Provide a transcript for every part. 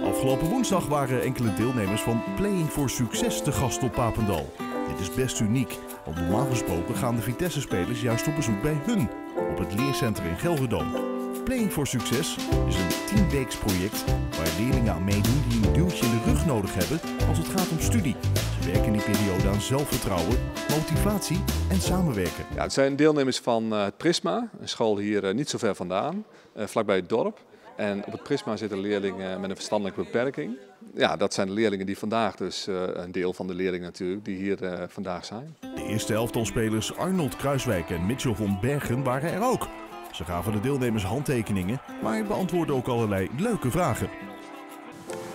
Afgelopen woensdag waren enkele deelnemers van Playing for Succes te gast op Papendal. Dit is best uniek, want normaal gesproken gaan de Vitesse-spelers juist op bezoek bij hun, op het leercentrum in Gelredome. Playing for Succes is een tienweeks project waar leerlingen aan meedoen die een duwtje in de rug nodig hebben als het gaat om studie. Ze werken in die periode aan zelfvertrouwen, motivatie en samenwerken. Ja, het zijn deelnemers van eh, Prisma, een school hier eh, niet zo ver vandaan, eh, vlakbij het dorp. En op het Prisma zitten leerlingen met een verstandelijke beperking. Ja, dat zijn de leerlingen die vandaag dus, een deel van de leerlingen natuurlijk, die hier vandaag zijn. De eerste elftalspelers Arnold Kruiswijk en Mitchell van Bergen waren er ook. Ze gaven de deelnemers handtekeningen, maar beantwoordden ook allerlei leuke vragen.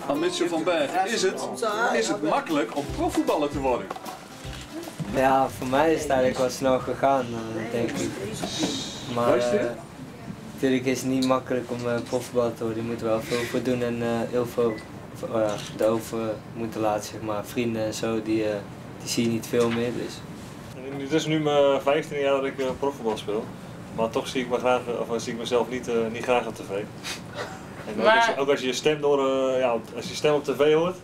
Aan Mitchell van Bergen, is het, is het makkelijk om profvoetballer te worden? Ja, voor mij is het eigenlijk wel snel gegaan, eh, denk ik. Maar uh, natuurlijk is het niet makkelijk om uh, profvoetballer te worden. Je moet er wel veel voor doen en heel veel uh, erover moeten laten, zeg maar. Vrienden en zo, die, die zie je niet veel meer. Dus. Het is nu mijn 15 jaar dat ik profvoetbal speel. Maar toch zie ik, me graag, of zie ik mezelf niet, niet graag op tv. En ook, als je, ook, als je, je stem door, ja, als je stem op tv hoort,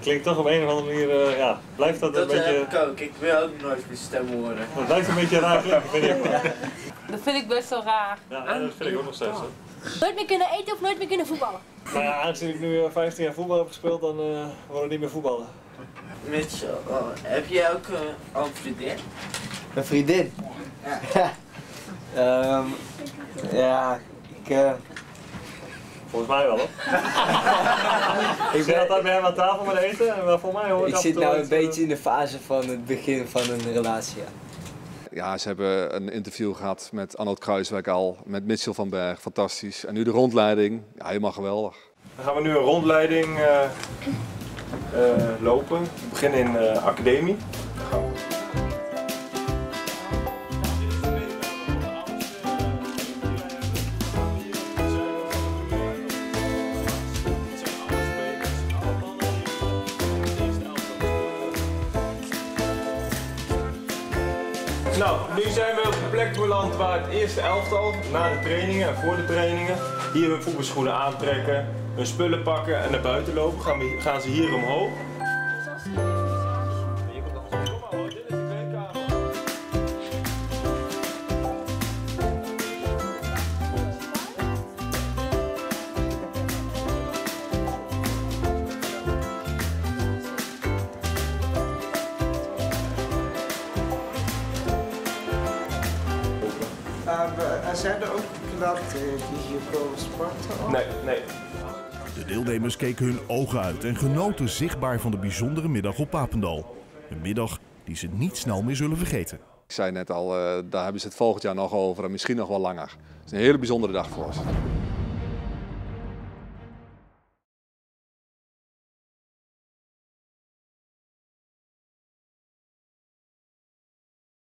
klinkt toch op een of andere manier, uh, ja, blijft dat, dat een beetje... Dat heb ik ook, ik wil ook nooit meer stem horen. Dat blijft een beetje raar klinken, vind ik wel. Dat vind ik best wel raar. Ja, dat vind ik ook nog steeds. Hè. Nooit meer kunnen eten of nooit meer kunnen voetballen? Nou ja, aangezien ik nu 15 eh, jaar voetbal heb gespeeld, dan uh, worden we niet meer voetballen. Mitchell, oh, heb jij ook uh, een vriendin? Een vriendin? Ja. um, ja, ik... Uh, Volgens mij wel hoor. ik zit altijd bij hem aan tafel met eten en voor mij hoor ik zit nou een beetje in de fase van het begin van een relatie. Ja. Ja, ze hebben een interview gehad met Arnold Kruiswijk al, met Mitchell van Berg, fantastisch. En nu de rondleiding, ja, helemaal geweldig. Dan gaan we nu een rondleiding uh, uh, lopen. We beginnen in de uh, academie. Nou, nu zijn we op de plek beland waar het eerste elftal, na de trainingen en voor de trainingen, hier hun voetbalschoenen aantrekken, hun spullen pakken en naar buiten lopen. Gaan, we, gaan ze hier omhoog. Maar zijn er ook klanten die hier komen sporten? Nee, nee. De deelnemers keken hun ogen uit en genoten zichtbaar van de bijzondere middag op Papendal. Een middag die ze niet snel meer zullen vergeten. Ik zei net al, uh, daar hebben ze het volgend jaar nog over en misschien nog wel langer. Het is een hele bijzondere dag voor ons.